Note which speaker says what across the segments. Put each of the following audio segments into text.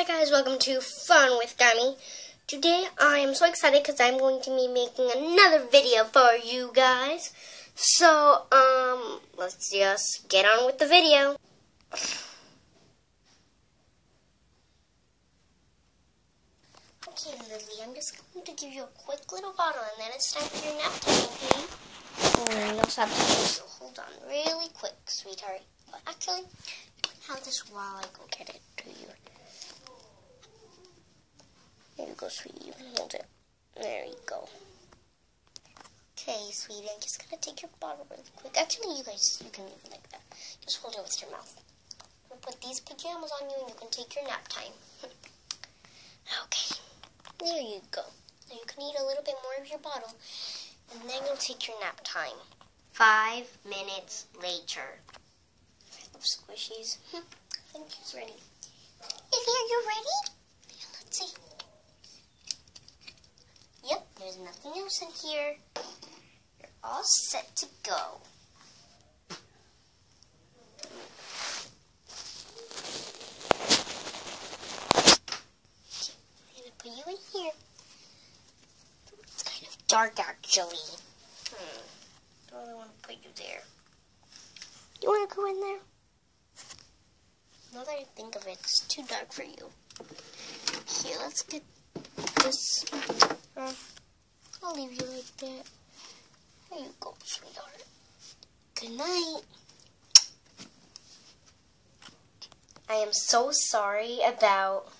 Speaker 1: Hi guys, welcome to Fun with Cami. Today I am so excited because I'm going to be making another video for you guys. So, um, let's just get on with the video. Okay, Lily, I'm just going to give you a quick little bottle and then it's time for your nap time, okay? And you also have to so hold on really quick, sweetheart. But actually, you can have this while I go get it to you. There you go, sweetie. You can hold it. There you go. Okay, sweetie. I'm just gonna take your bottle really quick. Actually, you guys, you can leave it like that. Just hold it with your mouth. We'll put these pajamas on you, and you can take your nap time. okay. There you go. Now you can eat a little bit more of your bottle, and then you'll take your nap time. Five minutes later. I love squishies. I think he's ready. Are you ready? Let's see. Yep, there's nothing else in here. You're all set to go. I'm gonna put you in here. It's kind of dark actually. Hmm. Don't really want to put you there. You want to go in there? Now that I think of it, it's too dark for you. Here, let's get this. Leave you like that. There you go, sweetheart. Good night. I am so sorry about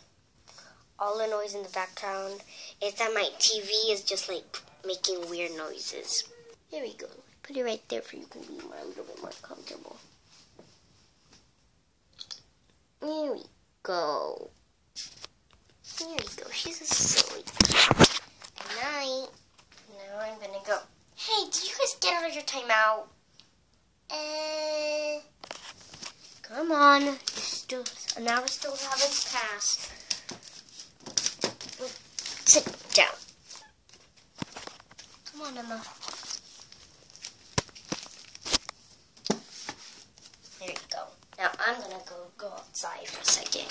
Speaker 1: all the noise in the background. It's that my TV is just like making weird noises. There we go. Put it right there for you can be a little bit more comfortable. There we go. There we go. She's a silly. Good night. Gonna go. Hey, did you guys get out of your timeout? Uh, come on. Still an hour still haven't passed. Sit down. Come on, Emma. There you go. Now I'm gonna go go outside for a second.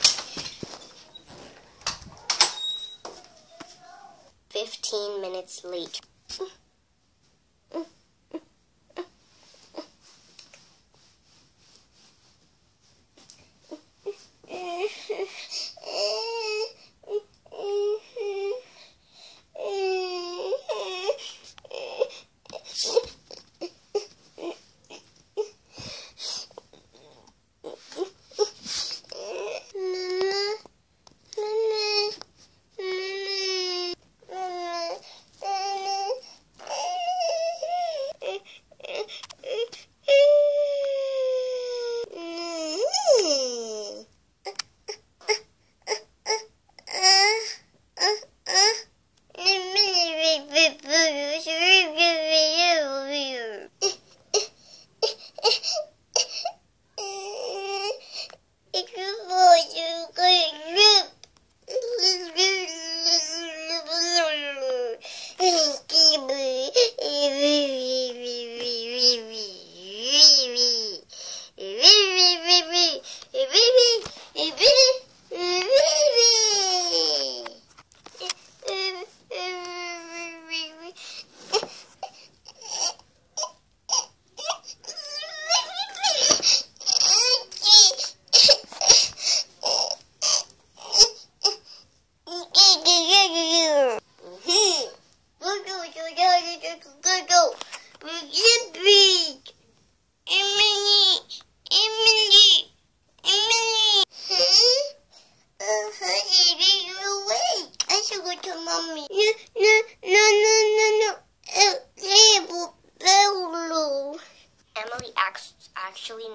Speaker 1: 15 minutes later.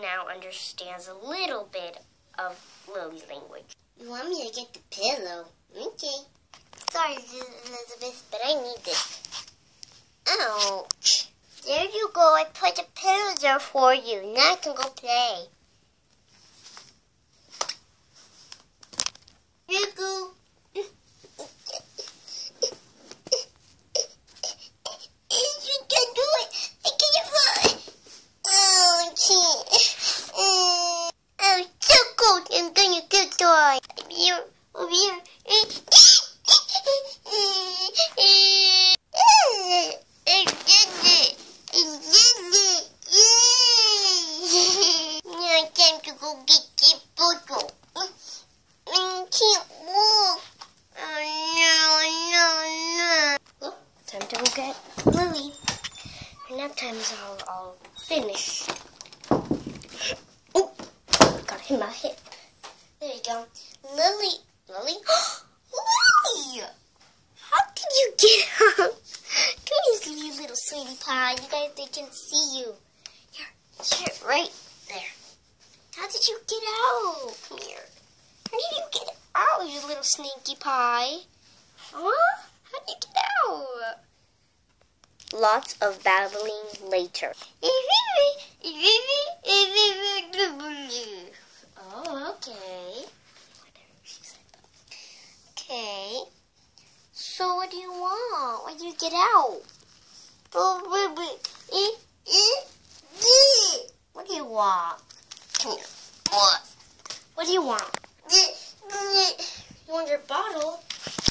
Speaker 1: Now understands a little bit of Lily's language. You want me to get the pillow? Okay. Sorry, Elizabeth, but I need this. Ouch. There you go. I put the pillow there for you. Now I can go play. You go. You can do it. I can't fly. Oh, I can't. Oh, so cold. I'm gonna get die. You, over here. Now time to go get the photo. I can't walk. Oh, no, no, no. Time to go get Lily. Her nap time is all, all finished. Oh, got hit my hip. There you go. Lily. Lily? Lily! How did you get up? Come here, you little sweetie pie. You guys, they can see you. Here, right there. How did you get out? Come here. How did you get out, you little sneaky pie? Huh? How did you get out? Lots of babbling later. Oh, okay. Okay. So what do you want? Why do you get out? What do you want? What do you want? You want your bottle?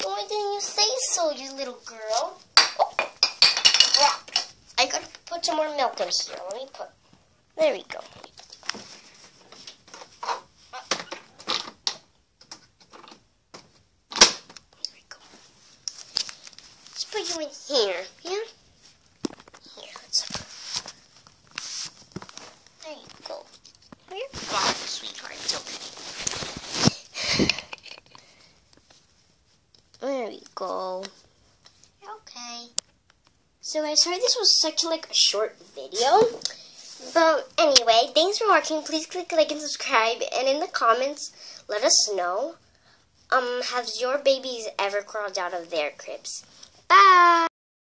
Speaker 1: Why didn't you say so, you little girl? Oh, dropped. I gotta put some more milk in here. Let me put. There we go. There we go. Let's put you in here. Yeah? Here, let's. There you go. Where your bottle, sweetheart? It's okay. There we go. Okay. So I sorry this was such like a short video. But anyway, thanks for watching. Please click like and subscribe and in the comments let us know. Um, have your babies ever crawled out of their cribs? Bye!